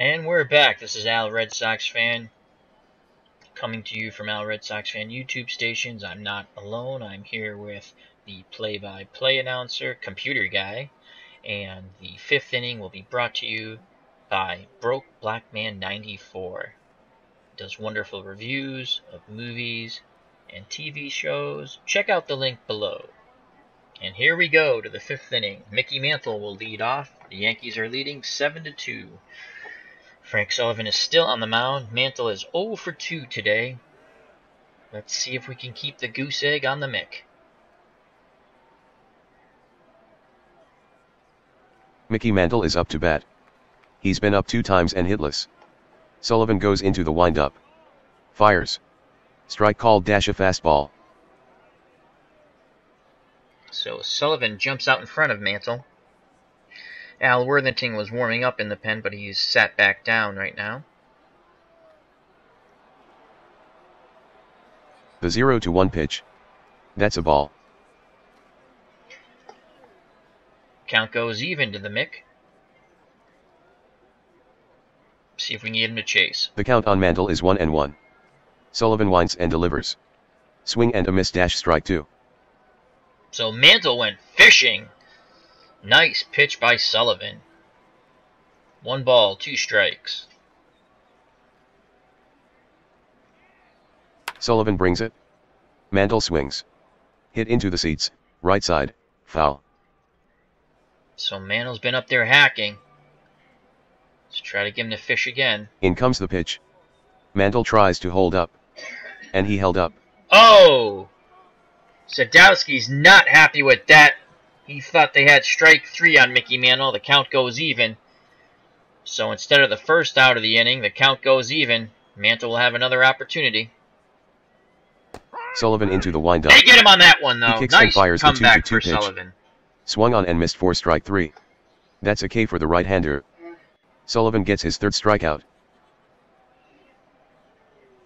And we're back. This is Al Red Sox fan coming to you from Al Red Sox fan YouTube stations. I'm not alone. I'm here with the play-by-play announcer, computer guy, and the fifth inning will be brought to you by Broke Black Man 94. Does wonderful reviews of movies and TV shows. Check out the link below. And here we go to the fifth inning. Mickey Mantle will lead off. The Yankees are leading 7 to 2. Frank Sullivan is still on the mound. Mantle is 0 for 2 today. Let's see if we can keep the goose egg on the Mick. Mickey Mantle is up to bat. He's been up two times and hitless. Sullivan goes into the windup. Fires. Strike called dash a fastball. So Sullivan jumps out in front of Mantle. Al Worthington was warming up in the pen, but he's sat back down right now. The 0 to 1 pitch. That's a ball. Count goes even to the Mick. See if we can get him to chase. The count on Mantle is 1 and 1. Sullivan winds and delivers. Swing and a miss dash strike 2. So Mantle went fishing. Nice pitch by Sullivan. One ball, two strikes. Sullivan brings it. Mantle swings. Hit into the seats, right side, foul. So Mantle's been up there hacking. Let's try to get him to fish again. In comes the pitch. Mantle tries to hold up. And he held up. Oh! Sadowski's not happy with that. He thought they had strike three on Mickey Mantle. The count goes even. So instead of the first out of the inning, the count goes even. Mantle will have another opportunity. Sullivan into the windup. They get him on that one, though. He kicks nice and fires the 2 to comeback 2 for pitch. Sullivan. Swung on and missed for strike 3. That's a K for the right-hander. Sullivan gets his third strikeout.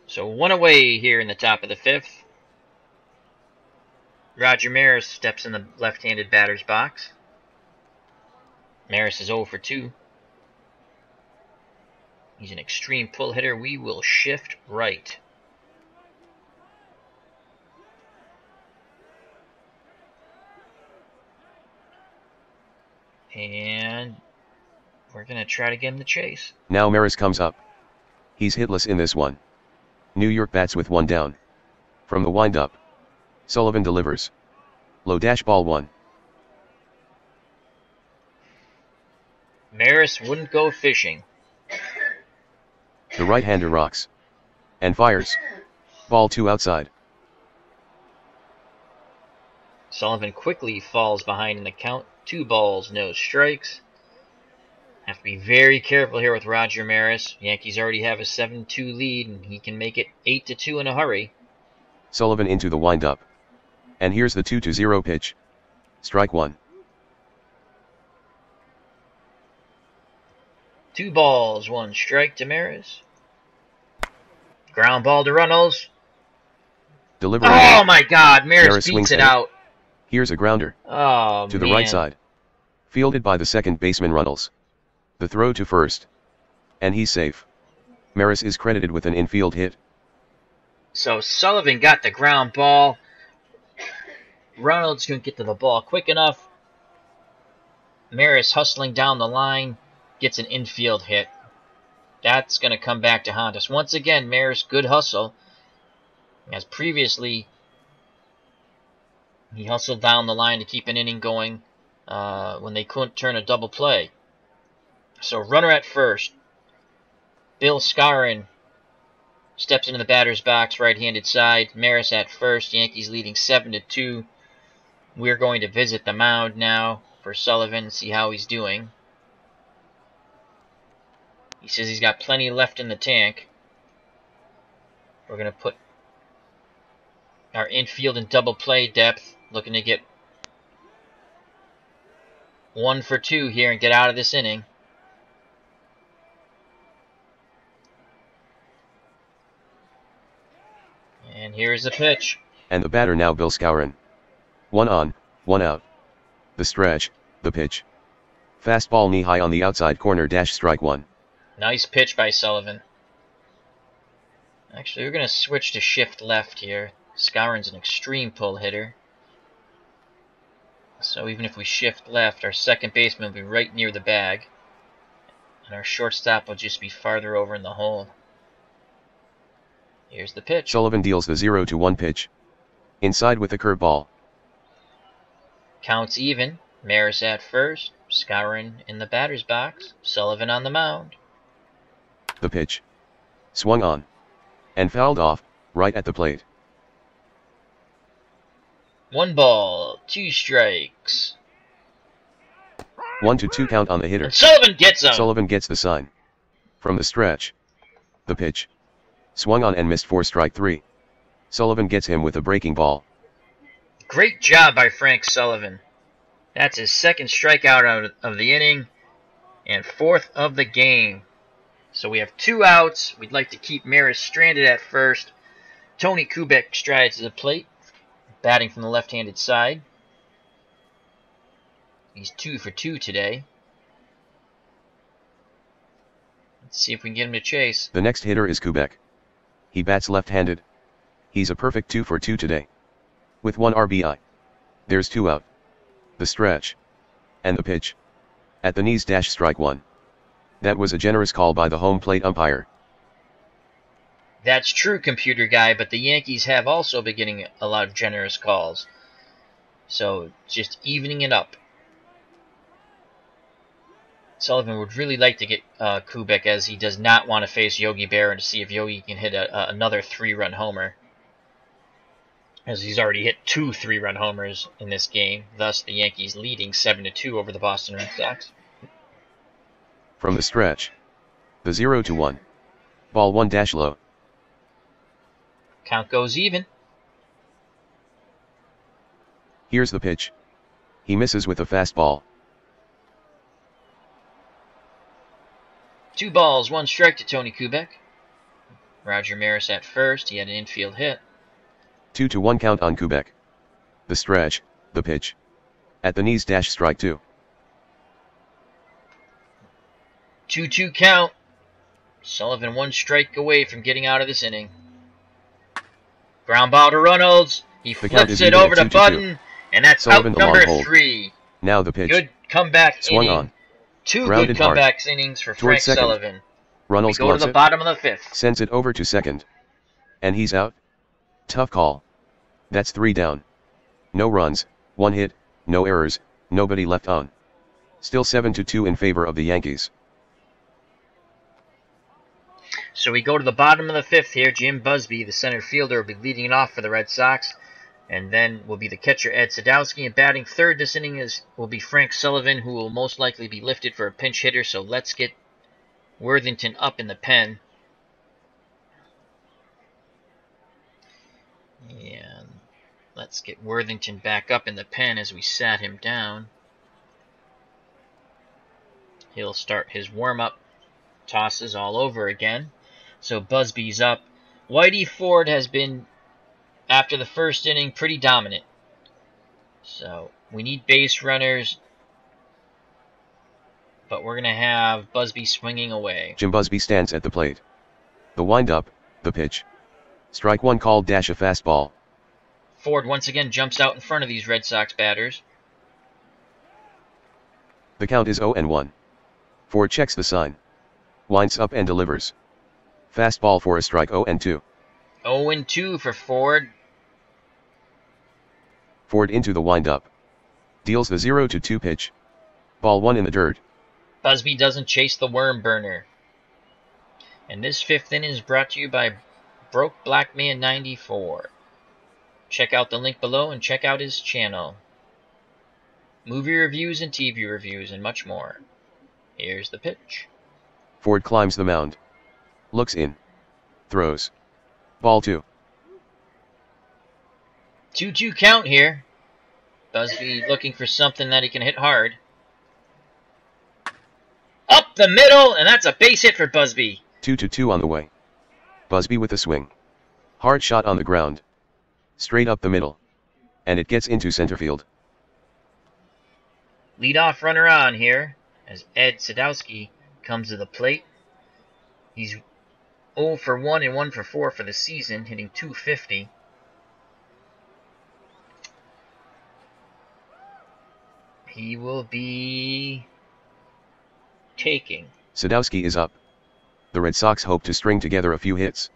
So one away here in the top of the fifth. Roger Maris steps in the left-handed batter's box. Maris is 0 for 2. He's an extreme pull hitter. We will shift right. And we're going to try to get him the chase. Now Maris comes up. He's hitless in this one. New York bats with one down. From the windup. Sullivan delivers. Low dash ball one. Maris wouldn't go fishing. The right-hander rocks. And fires. Ball two outside. Sullivan quickly falls behind in the count. Two balls, no strikes. Have to be very careful here with Roger Maris. Yankees already have a 7-2 lead, and he can make it 8-2 in a hurry. Sullivan into the windup. And here's the 2 to 0 pitch. Strike one. Two balls, one strike to Maris. Ground ball to Runnels. Delivering. Oh my God! Maris, Maris beats it out. Here's a grounder. Oh to the right side. Fielded by the second baseman Runnels. The throw to first. And he's safe. Maris is credited with an infield hit. So Sullivan got the ground ball. Reynolds couldn't get to the ball quick enough. Maris hustling down the line gets an infield hit. That's going to come back to haunt us. Once again, Maris, good hustle. As previously, he hustled down the line to keep an inning going uh, when they couldn't turn a double play. So runner at first. Bill Skowron steps into the batter's box, right-handed side. Maris at first. Yankees leading seven to two. We're going to visit the mound now for Sullivan, see how he's doing. He says he's got plenty left in the tank. We're going to put our infield and double play depth, looking to get one for two here and get out of this inning. And here's the pitch. And the batter now Bill Skowron. One on, one out. The stretch, the pitch. Fastball knee high on the outside corner dash strike one. Nice pitch by Sullivan. Actually, we're going to switch to shift left here. Skowron's an extreme pull hitter. So even if we shift left, our second baseman will be right near the bag. And our shortstop will just be farther over in the hole. Here's the pitch. Sullivan deals the 0 to 1 pitch. Inside with a curveball. Counts even. Maris at first. Skowron in the batter's box. Sullivan on the mound. The pitch. Swung on. And fouled off, right at the plate. One ball, two strikes. One to two count on the hitter. And Sullivan gets him. Sullivan gets the sign. From the stretch. The pitch. Swung on and missed for strike three. Sullivan gets him with a breaking ball. Great job by Frank Sullivan. That's his second strikeout out of the inning and fourth of the game. So we have two outs. We'd like to keep Maris stranded at first. Tony Kubek strides to the plate, batting from the left-handed side. He's two for two today. Let's see if we can get him to chase. The next hitter is Kubek. He bats left-handed. He's a perfect two for two today. With one RBI. There's two out. The stretch. And the pitch. At the knees dash strike one. That was a generous call by the home plate umpire. That's true, computer guy, but the Yankees have also been getting a lot of generous calls. So, just evening it up. Sullivan would really like to get uh, Kubek as he does not want to face Yogi Berra and to see if Yogi can hit a, a, another three-run homer. As he's already hit two three-run homers in this game, thus the Yankees leading 7-2 over the Boston Red Sox. From the stretch. The 0 to 1. Ball 1 dash low. Count goes even. Here's the pitch. He misses with a fastball. Two balls, one strike to Tony Kubek. Roger Maris at first. He had an infield hit. 2 to 1 count on Kubek. The stretch, the pitch. At the knees dash strike 2. 2 2 count. Sullivan one strike away from getting out of this inning. Ground ball to Reynolds. He The flips it over to 2 to 2. Button. And that's Sullivan out number three. Now the pitch. Good comeback Swung inning. on. Two Grounded good hard. comebacks innings for Towards Frank second. Sullivan. We Runnels go to the it. bottom of the fifth. Sends it over to second. And he's out. Tough call. That's three down. No runs, one hit, no errors, nobody left on. Still 7 to 2 in favor of the Yankees. So we go to the bottom of the fifth here. Jim Busby, the center fielder, will be leading it off for the Red Sox. And then will be the catcher Ed Sadowski. And batting third this inning is will be Frank Sullivan, who will most likely be lifted for a pinch hitter. So let's get Worthington up in the pen. Let's get Worthington back up in the pen as we sat him down. He'll start his warm-up tosses all over again. So Busby's up. Whitey Ford has been, after the first inning, pretty dominant. So we need base runners. But we're going to have Busby swinging away. Jim Busby stands at the plate. The windup, the pitch. Strike one called dash a fastball. Ford once again jumps out in front of these Red Sox batters. The count is 0 and 1. Ford checks the sign. Winds up and delivers. Fastball for a strike 0 and 2. 0 and 2 for Ford. Ford into the windup. Deals the 0 to 2 pitch. Ball 1 in the dirt. Busby doesn't chase the worm burner. And this fifth inning is brought to you by Broke Black Man 94. Check out the link below and check out his channel. Movie reviews and TV reviews and much more. Here's the pitch. Ford climbs the mound. Looks in. Throws. Ball 2. 2 2 count here. Busby looking for something that he can hit hard. Up the middle, and that's a base hit for Busby. 2 to 2 on the way. Busby with a swing. Hard shot on the ground. Straight up the middle. And it gets into center field. Leadoff runner on here as Ed Sadowski comes to the plate. He's 0 for 1 and 1 for 4 for the season, hitting 250. He will be taking. Sadowski is up. The Red Sox hope to string together a few hits.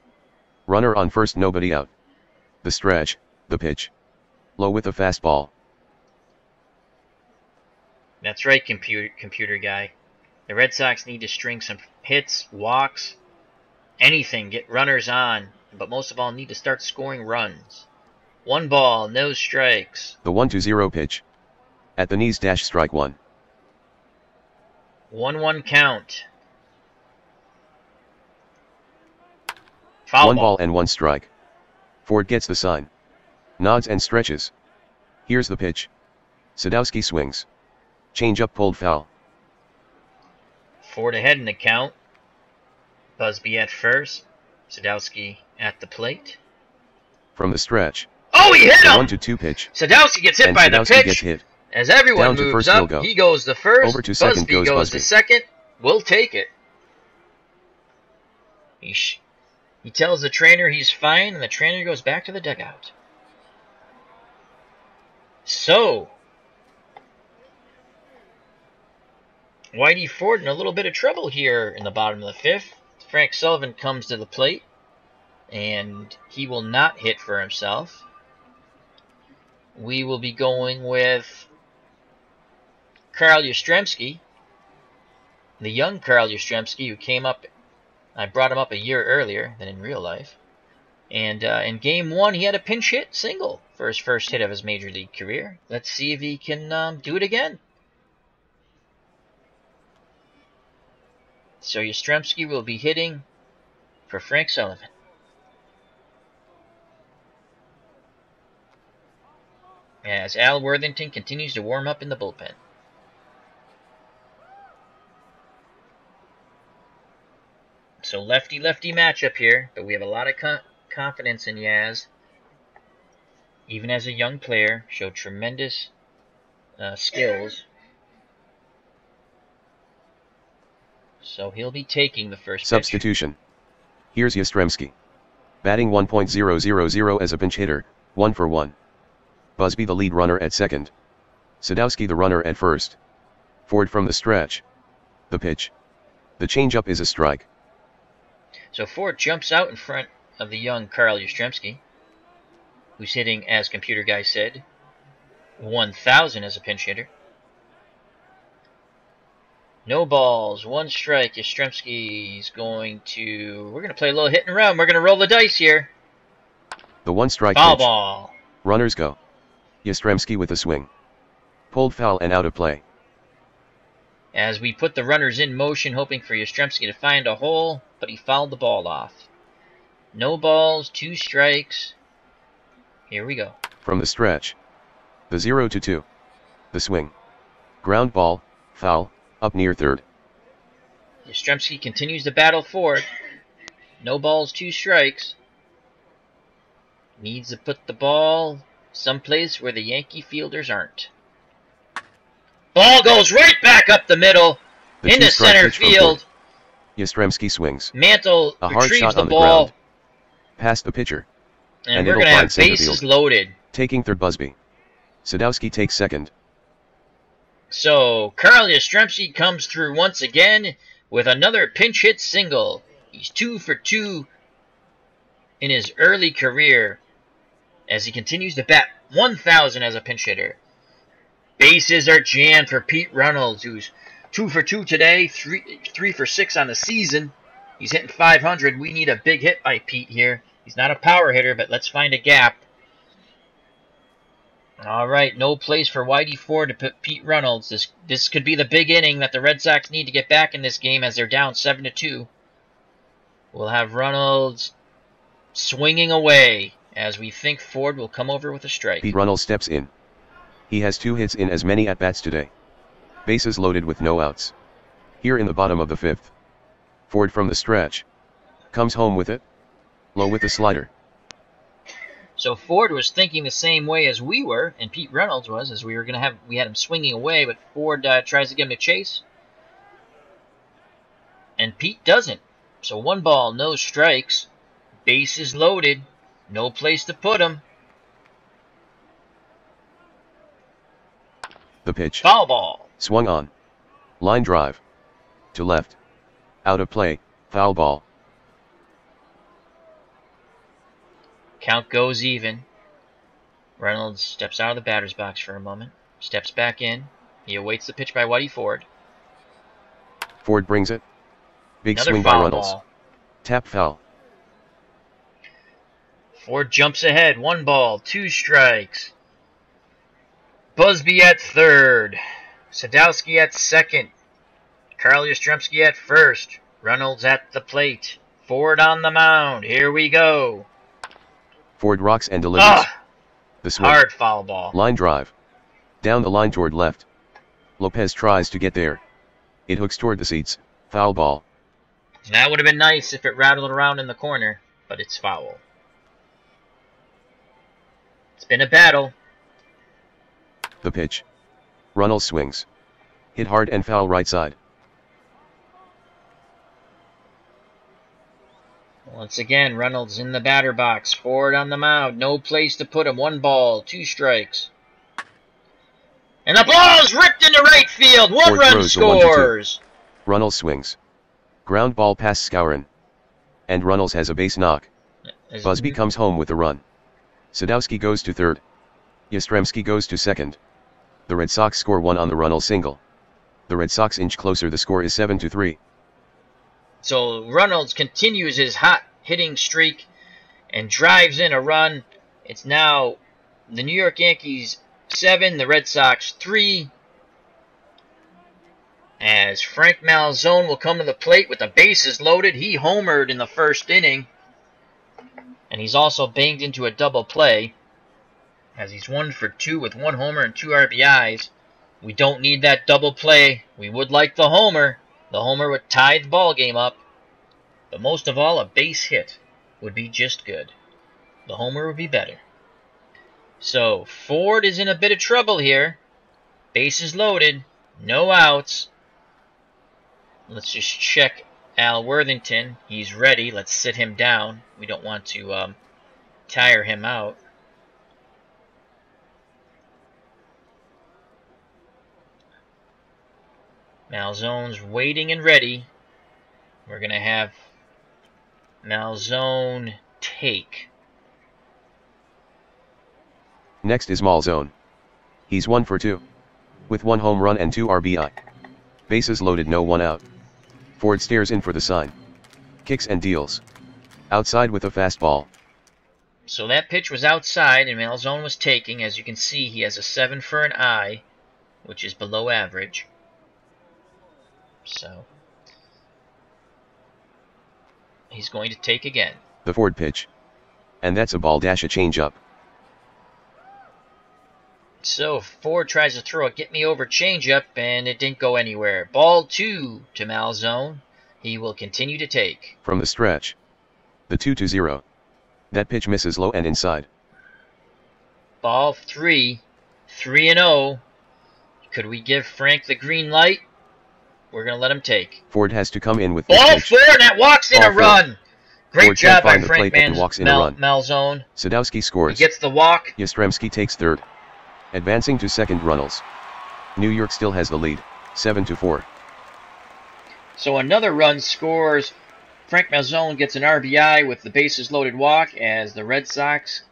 Runner on first, nobody out. The stretch, the pitch. Low with a fastball. That's right, computer computer guy. The Red Sox need to string some hits, walks, anything, get runners on, but most of all need to start scoring runs. One ball, no strikes. The 1 to 0 pitch. At the knees dash strike 1. 1 1 count. Foul one ball. ball and one strike. Ford gets the sign. Nods and stretches. Here's the pitch. Sadowski swings. Change up pulled foul. Ford ahead in the count. Busby at first. Sadowski at the plate. From the stretch. Oh, he hit The him! 1 to 2 pitch. Sadowski gets hit and by the pitch. gets hit. As everyone Down to moves first, up, go. he goes the first. Over to second Busby goes goes to Busby. second. We'll take it. He, he tells the trainer he's fine, and the trainer goes back to the dugout. So, Whitey Ford in a little bit of trouble here in the bottom of the fifth. Frank Sullivan comes to the plate, and he will not hit for himself. We will be going with Karl Yastrzemski, the young Karl Yastrzemski who came up. I brought him up a year earlier than in real life. And uh, in game one, he had a pinch hit single for his first hit of his major league career. Let's see if he can um, do it again. So Yastrzemski will be hitting for Frank Sullivan. As Al Worthington continues to warm up in the bullpen. So lefty lefty matchup here, but we have a lot of co- confidence in Yaz. Even as a young player, showed tremendous uh, skills. So he'll be taking the first pitch. Substitution. Here's Yastrzemski. Batting 1.000 as a pinch hitter, 1 for 1. Busby the lead runner at second. Sadowski the runner at first. Ford from the stretch. The pitch. The changeup is a strike. So Ford jumps out in front of the young Karl Yastrzemski, who's hitting, as computer guy said, 1,000 as a pinch hitter. No balls, one strike. Yastrzemski's going to. We're going to play a little hit and run. We're going to roll the dice here. The one strike Foul pitch. ball. Runners go. Yastrzemski with a swing. Pulled foul and out of play. As we put the runners in motion, hoping for Yastrzemski to find a hole, but he fouled the ball off. No balls, two strikes. Here we go. From the stretch. The 0 to 2. The swing. Ground ball, foul, up near third. Yastrzemski continues to battle Ford. No balls, two strikes. Needs to put the ball someplace where the Yankee fielders aren't. Ball goes right back up the middle The into center field. Yastrzemski swings. Mantle A hard retrieves shot the on the ball, ground. Past the pitcher. and, and we're going to have bases loaded. Taking third Busby. Sadowski takes second. So Karl Yastrzemski comes through once again with another pinch hit single. He's two for two in his early career as he continues to bat 1,000 as a pinch hitter. Bases are jammed for Pete Reynolds, who's two for two today, three three for six on the season. He's hitting 500. We need a big hit by Pete here. He's not a power hitter, but let's find a gap. All right, no place for Whitey Ford to put Pete Reynolds. This this could be the big inning that the Red Sox need to get back in this game as they're down seven to two. We'll have Reynolds swinging away as we think Ford will come over with a strike. Pete Reynolds steps in. He has two hits in as many at-bats today. Bases loaded with no outs. Here in the bottom of the fifth. Ford from the stretch. Comes home with it. Low with the slider. So Ford was thinking the same way as we were, and Pete Reynolds was, as we were gonna have we had him swinging away, but Ford uh, tries to get him to chase, and Pete doesn't. So one ball, no strikes. Bases loaded. No place to put them. The pitch. Foul ball. Swung on. Line drive. To left. Out of play. Foul ball. Count goes even. Reynolds steps out of the batter's box for a moment. Steps back in. He awaits the pitch by Whitey Ford. Ford brings it. Big Another swing by Reynolds. Ball. Tap foul. Ford jumps ahead. One ball, two strikes. Busby at third. Sadowski at second. Karl Yastrzemski at first. Reynolds at the plate. Ford on the mound. Here we go. Ford rocks and delivers. Ah, the swing. hard foul ball. Line drive. Down the line toward left. Lopez tries to get there. It hooks toward the seats. Foul ball. That would have been nice if it rattled around in the corner, but it's foul. It's been a battle. The pitch. Runnels swings. Hit hard and foul right side. Once again, Reynolds in the batter box. Ford on the mound. No place to put him. One ball, two strikes. And the ball's ripped into right field. One Ford run one scores. Runnels swings. Ground ball past Skowron. And Runnels has a base knock. Busby comes home with the run. Sadowski goes to third. Yastrzemski goes to second. The Red Sox score one on the Runnels single. The Red Sox inch closer. The score is 7 to 3. So Reynolds continues his hot hitting streak and drives in a run. It's now the New York Yankees seven, the Red Sox three. As Frank Malzone will come to the plate with the bases loaded, he homered in the first inning, and he's also banged into a double play. As he's one for two with one homer and two RBIs. We don't need that double play. We would like the homer. The homer would tie the ball game up. But most of all, a base hit would be just good. The homer would be better. So Ford is in a bit of trouble here. Bases loaded, no outs. Let's just check Al Worthington. He's ready. Let's sit him down. We don't want to um, tire him out. Malzone's waiting and ready. We're going to have Malzone take. Next is Malzone. He's 1 for 2. With one home run and two RBI. Bases loaded, no one out. Ford stares in for the sign. Kicks and deals. Outside with a fastball. So that pitch was outside and Malzone was taking. As you can see, he has a 7 for an eye, which is below average. So he's going to take again. The Ford pitch. And that's a ball dash a changeup. So Ford tries to throw a get me over changeup and it didn't go anywhere. Ball two to Malzone. He will continue to take. From the stretch. The 2 to 0. That pitch misses low and inside. Ball three. Three and oh. Could we give Frank the green light? We're gonna let him take. Ford has to come in with Ball pitch. four and that walks in Ball a four. run. Great Ford job by Frank Manz- walks in a run. Malzone. Sadowski He scores. gets the walk. Yastrzemski takes third. Advancing to second Runnels. New York still has the lead. 7 to 4. So another run scores. Frank Malzone gets an RBI with the bases loaded walk as the Red Sox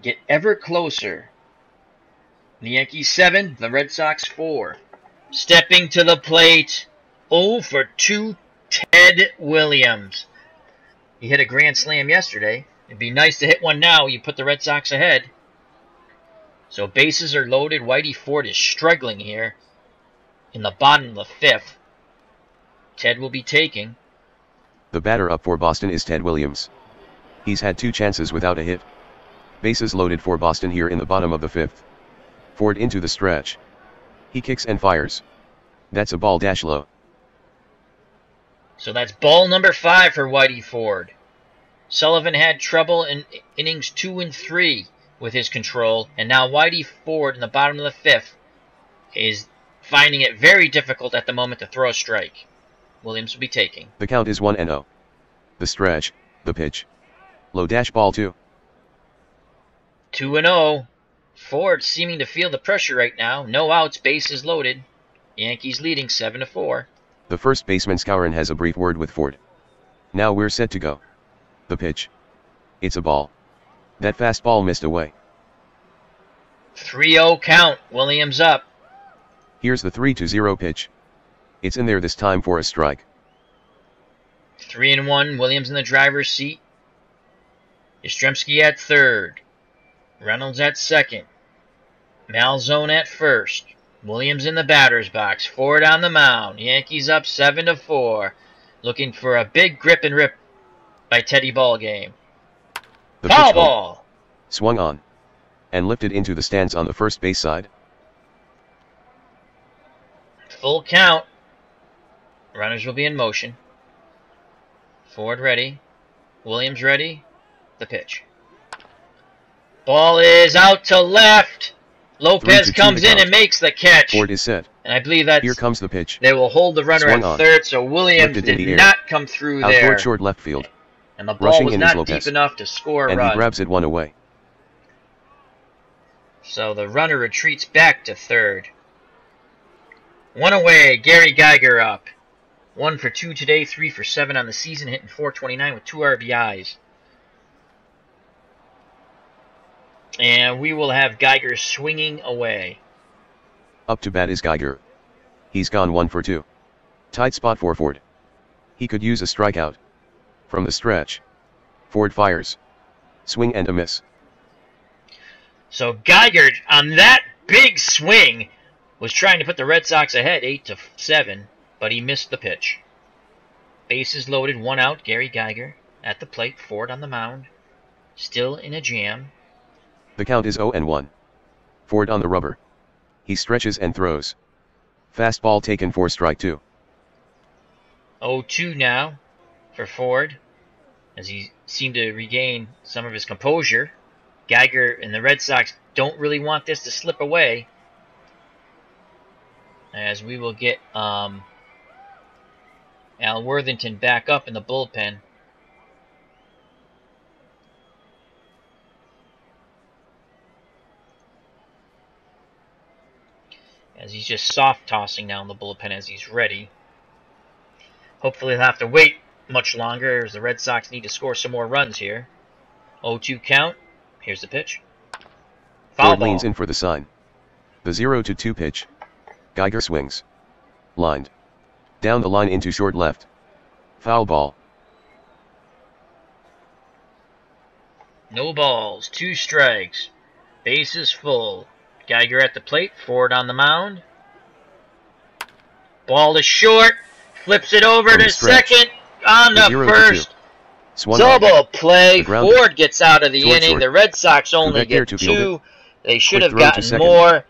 get ever closer. The Yankees 7, the Red Sox 4. Stepping to the plate, 0 for 2, Ted Williams. He hit a grand slam yesterday. It'd be nice to hit one now. You put the Red Sox ahead. So bases are loaded. Whitey Ford is struggling here in the bottom of the fifth. Ted will be taking. The batter up for Boston is Ted Williams. He's had two chances without a hit. Bases loaded for Boston here in the bottom of the fifth. Ford into the stretch. He kicks and fires. That's a ball dash low. So that's ball number five for Whitey Ford. Sullivan had trouble in innings two and three with his control, and now Whitey Ford in the bottom of the fifth is finding it very difficult at the moment to throw a strike. Williams will be taking. The count is 1 and 0. The stretch, the pitch. Low dash ball 2. 2 and 0. Ford seeming to feel the pressure right now. No outs, bases loaded. Yankees leading 7 to 4. The first baseman Skowron has a brief word with Ford. Now we're set to go. The pitch. It's a ball. That fastball missed away. 3 0 count. Williams up. Here's the 3 to 0 pitch. It's in there this time for a strike. 3 and 1. Williams in the driver's seat. Yastrzemski at third. Reynolds at second. Malzone at first. Williams in the batter's box. Ford on the mound. Yankees up 7 to 4. Looking for a big grip and rip by Teddy Ballgame. The Foul pitch ball. swung on and lifted into the stands on the first base side. Full count. Runners will be in motion. Ford ready. Williams ready. The pitch. Ball is out to left. Lopez to comes in count. and makes the catch. Ford is set. And I believe that's Here comes the pitch. they will hold the runner Swung at on. third, so Williams did not come through Out there. short left field. And the ball Rushing was not deep enough to score a And he grabs it one away. So the runner retreats back to third. One away, Gary Geiger up. One for two today, three for seven on the season, hitting 429 with two RBIs. And we will have Geiger swinging away. Up to bat is Geiger. He's gone one for two. Tight spot for Ford. He could use a strikeout. From the stretch. Ford fires. Swing and a miss. So Geiger on that big swing was trying to put the Red Sox ahead, eight to seven, but he missed the pitch. Bases loaded, one out. Gary Geiger at the plate. Ford on the mound, still in a jam. The count is 0 and 1. Ford on the rubber. He stretches and throws. Fastball taken for strike 2. 0-2 now for Ford, as he seemed to regain some of his composure. Geiger and the Red Sox don't really want this to slip away, as we will get um, Al Worthington back up in the bullpen. As he's just soft tossing down the bullpen as he's ready. Hopefully they'll have to wait much longer as the Red Sox need to score some more runs here. 0-2 count. Here's the pitch. Foul Ford ball. leans in for the sign. The 0 to 2 pitch. Geiger swings. Lined. Down the line into short left. Foul ball. No balls, two strikes. Bases full. Geiger at the plate, Ford on the mound. Ball is short. Flips it over to stretch. second. On The first. 2. Swung on. Double play. Ford gets out of the inning. short. The Red Sox only get to field it. two. They should Quick have gotten more.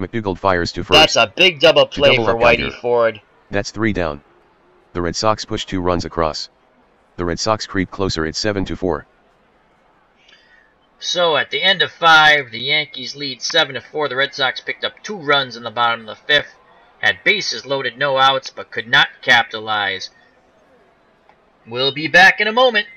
McDougald fires to first. That's a big double play double for Whitey Geiger. Ford. That's three down. The Red Sox push two runs across. The Red Sox creep closer at 7 to 4. So at the end of five, the Yankees lead seven to four. The Red Sox picked up two runs in the bottom of the fifth, had bases loaded, no outs, but could not capitalize. We'll be back in a moment.